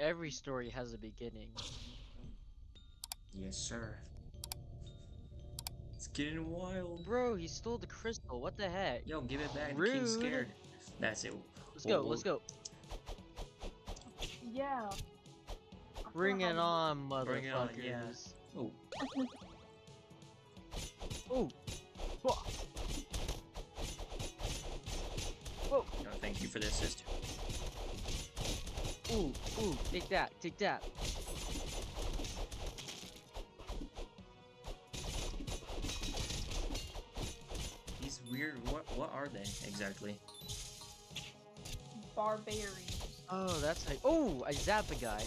Every story has a beginning. Yes, sir. It's getting wild. Bro, he stole the crystal. What the heck? Yo, give it back. The Rude. king's scared. That's it. Let's go. Let's go. Yeah. Bring it on, motherfuckers. Bring it on, yeah. Oh, Oh. no, thank you for the assist. Ooh, ooh, take that, take that. These weird. What? What are they exactly? how- Barbarians. Oh, that's like. Oh, I zapped the guy.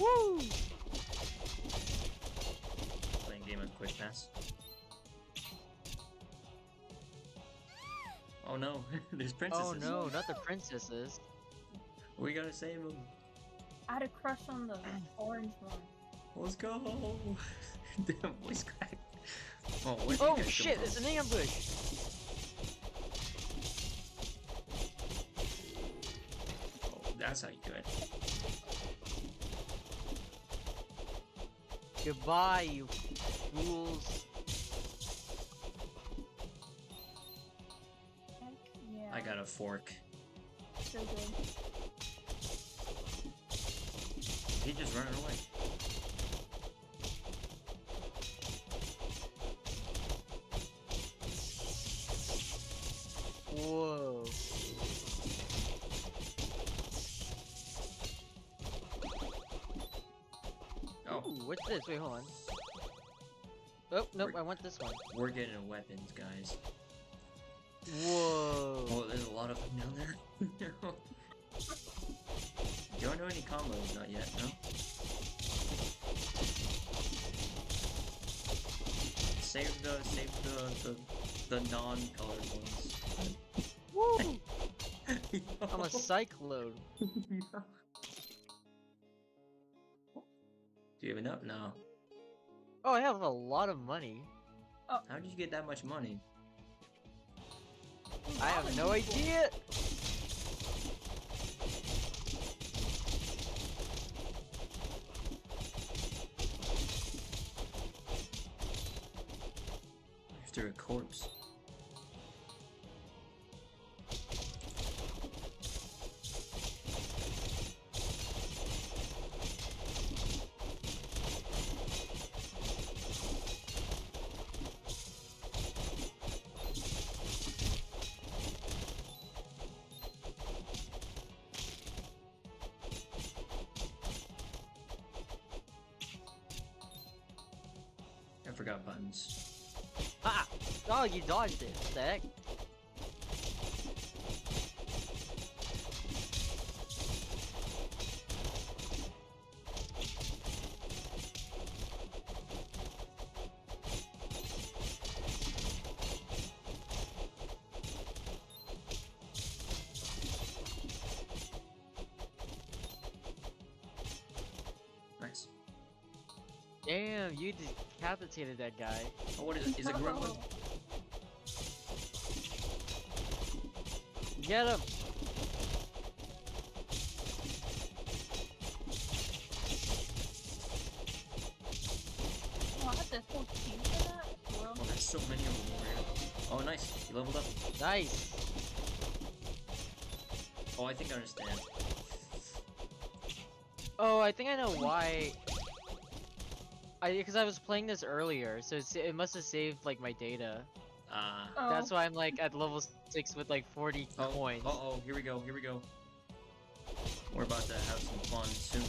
Woo! Playing game of quick pass. No, there's oh, princesses. Oh no, not the princesses. We gotta save them. I had a crush on the orange one. Let's go. Damn voice crack. Oh, where'd you Oh shit, from? it's an ambush! Oh, that's how you do it. Goodbye, you fools. Got a fork. So good. He just running away. Whoa. Oh, Ooh, what's this? Wait, hold on. Oh, nope, I want this one. we're getting weapons, guys. Whoa. Oh, there's a lot of them down there. Do you know any combos? Not yet, no? Save the, save the, the, the non-colored ones. Woo! I'm a cyclone. Do you have enough? No. Oh, I have a lot of money. How did you get that much money? I have no idea. After a corpse. Forgot buttons. Ha! Oh, you dodged it. What Damn, you decapitated that guy. Oh, what is it? Is it gremlin? Get him! Oh, I have to hold Q for that? Well, Oh, there's so many of them over here. Oh, nice. You leveled up. Nice. Oh, I think I understand. Oh, I think I know why. I because I was playing this earlier, so it's, it must have saved like my data. Ah. oh, That's why I'm like at level six with like 40 oh, coins. Uh oh, here we go, here we go. We're about to have some fun soon.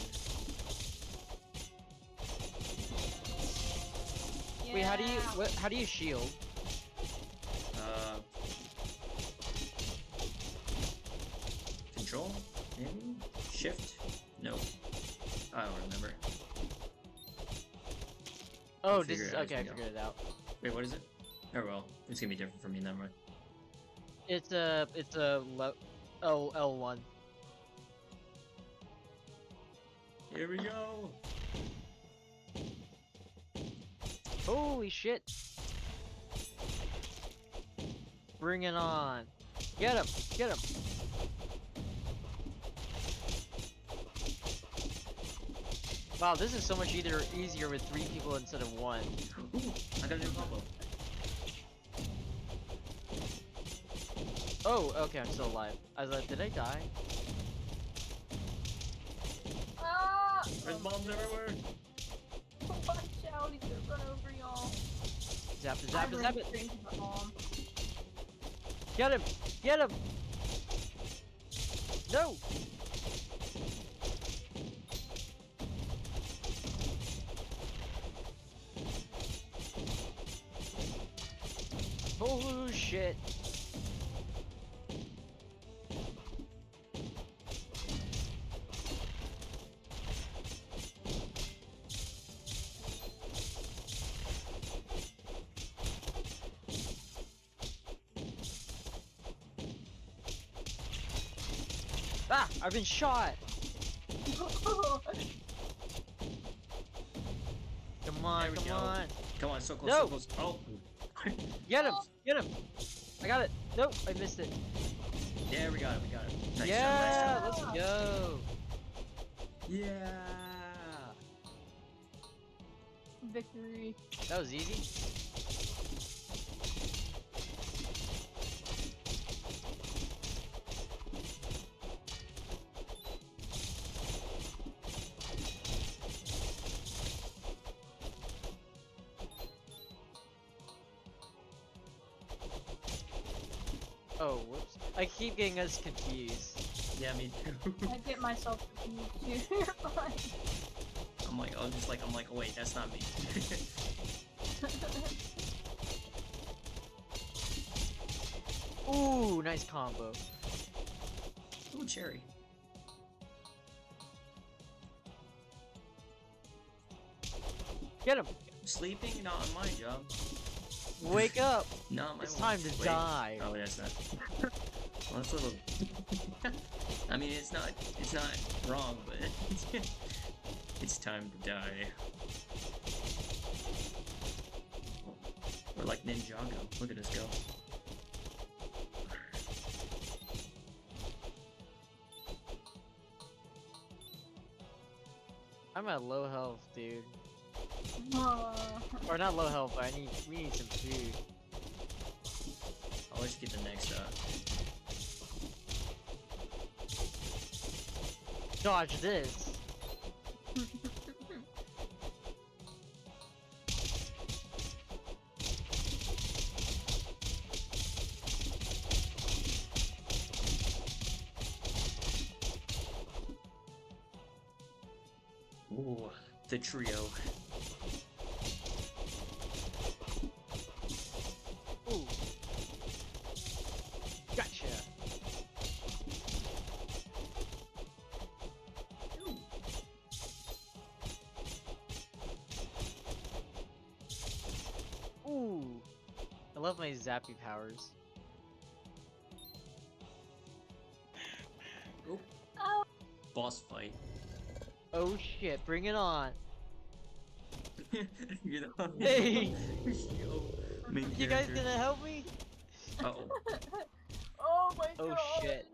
yeah. Wait, how do you what, how do you shield? Uh. Control? Maybe? Shift? No. I don't remember. Oh, We'll this figure is it out okay. I we go. figured it out. Wait, what is it? Oh well, it's gonna be different for me, never mind. It's a it's a le- L L one. Here we go! Holy shit! Bring it on! Get him! Get him! Wow, this is so much either easier with three people instead of one. Ooh, I got a new combo. Oh, okay, I'm still alive. I was like, did I die? Ah! There's bombs everywhere. Watch out, he's gonna run over y'all. Zap it, zap it, zap it! straight into the bomb. Get him! Get him! No! Oh shit! Ah! I've been shot! Come on, There come go. on! Come on, so close, No. so close. Oh. Get him! Get him! I got it! Nope, I missed it. yeah, we got it, we got it. Nice yeah, job, nice let's go! Yeah. Victory. That was easy. Oh, whoops. I keep getting us confused. Yeah, me too. I get myself confused too. I'm like, I'm just like, I'm like, oh wait, that's not me. Ooh, nice combo. Ooh, cherry. Get him! Sleeping? Not on my job. Wake up! Not my It's time to Wait. die. Oh, that's not. well, that's a little. I mean, it's not. It's not wrong, but it's time to die. We're like Ninjago. Look at us go. I'm at low health, dude. Or not low health, but I need we need some food. I'll let you get the next. Uh, Dodge this. ooh, the trio. Love my zappy powers. oh, Boss fight. Oh shit, bring it on. you know. Hey! Yo, main You guys gonna help me? Uh-oh. oh my Oh, god. Oh shit.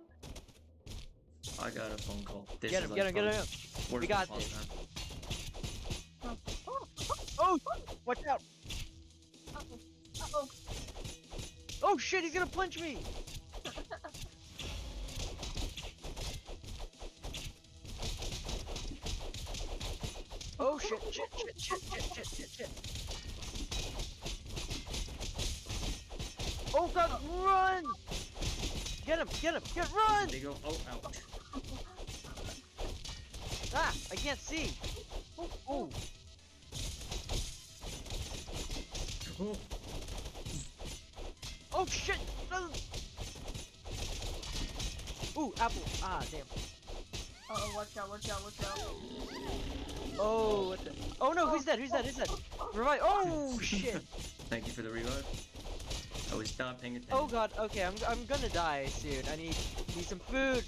I got a phone call. This Get is him, get him, get him. fun. Worth We the got call this. time. Oh, oh, Oh! Watch out! oh, oh. Oh shit, he's gonna punch me! Oh shit, shit, shit, shit, shit, shit, shit, shit. Oh god, run! Get him, get him, get run! They go, oh, ouch. Ah, I can't see. Oh, oh. Oh, Oh shit! No. Ooh, apple. Ah, damn. Uh oh, watch out, watch out, watch out. Oh, what the? Oh no, who's that? Who's that? Who's that? Revive. Oh shit. thank you for the revive. I was not paying attention. Oh god. Okay, I'm I'm gonna die soon. I need need some food.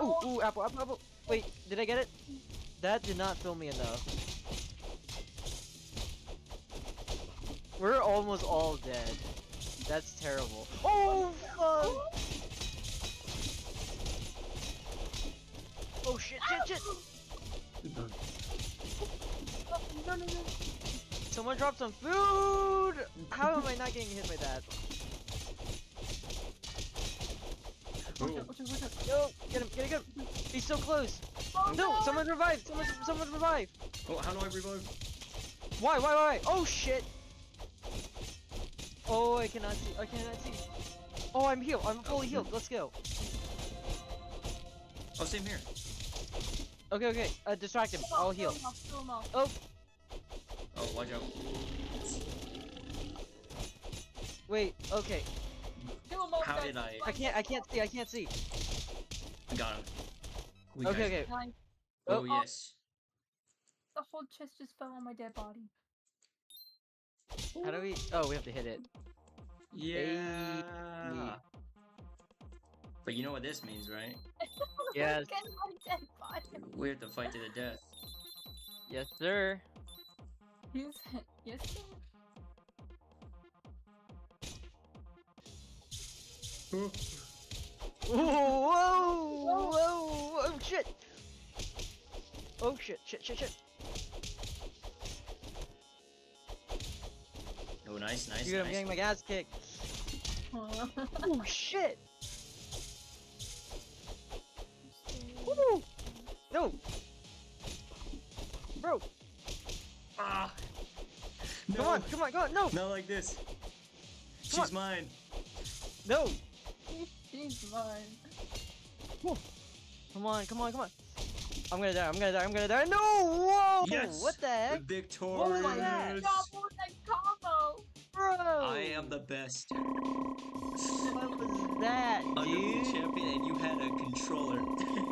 Ooh, ooh, apple, apple, apple. Wait, did I get it? That did not fill me enough. We're almost all dead. That's terrible. Oh Oh, Oh shit, shit, shit! no, no, no. Someone dropped some food! How am I not getting hit by that? Watch Oh, out, watch out, watch out. Yo, get him, get him, get him! He's so close! Oh, No, someone revive! Someone, someone revive! oh, how do I revive? Why, why, why? Oh shit! Oh, I cannot see, I cannot see. Oh, I'm healed, I'm fully healed, let's go. Oh, same here. Okay, okay, uh, distract him, I'll heal. Kill him off, kill him off. Oh, Oh, watch out. wait, okay. Kill him off, How did I- I can't, I can't see, I can't see. Got him. We Okay, got okay. Nice. Oh, Oh. yes. The whole chest just fell on my dead body. How do we, oh, we have to hit it. Yeah. But you know what this means, right? Yes. Get my dead body. We have to fight to the death. Yes, sir. Yes, yes, sir. Whoa, whoa, whoa, oh shit! Oh shit, shit, shit, shit. Nice, nice, Dude, I'm getting my ass kicked. Oh shit! Woo! No! Bro, Ah! No, come on, come on, come on, no! not like this. Come She's mine. No! She's mine. Come on, come on, come on. I'm gonna die, I'm gonna die, I'm gonna die. No! Whoa! Yes! What the heck? Victorious. What was that? I am the best. What was that, dude? champion, and you had a controller.